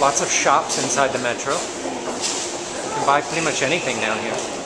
Lots of shops inside the metro. You can buy pretty much anything down here.